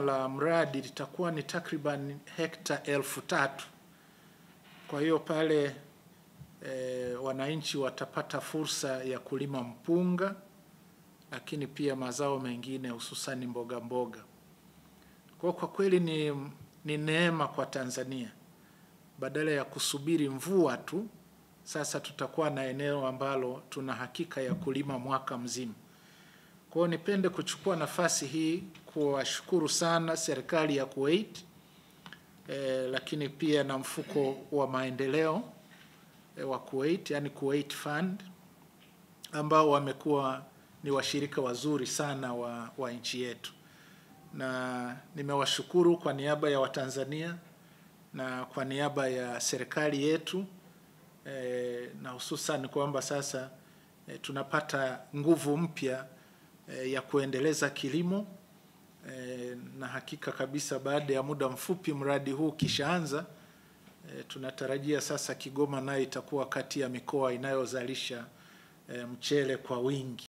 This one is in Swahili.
la mradi litakuwa ni takriban hekta elfu tatu. Kwa hiyo pale e, wananchi watapata fursa ya kulima mpunga, lakini pia mazao mengine hususani mboga mboga. Kwa kwa kweli ni, ni neema kwa Tanzania. Badala ya kusubiri mvua tu, sasa tutakuwa na eneo ambalo tuna hakika ya kulima mwaka mzima. Kwa hiyo nipende kuchukua nafasi hii kuwashukuru sana serikali ya Kuwait eh, lakini pia na mfuko wa maendeleo eh, wa Kuwait, yani Kuwait Fund ambao wamekuwa ni washirika wazuri sana wa, wa nchi yetu, na nimewashukuru kwa niaba ya Watanzania na kwa niaba ya serikali yetu eh, na hususan kwamba sasa eh, tunapata nguvu mpya eh, ya kuendeleza kilimo e, na hakika kabisa baada ya muda mfupi mradi huu ukishaanza e, tunatarajia sasa Kigoma nayo itakuwa kati ya mikoa inayozalisha e, mchele kwa wingi.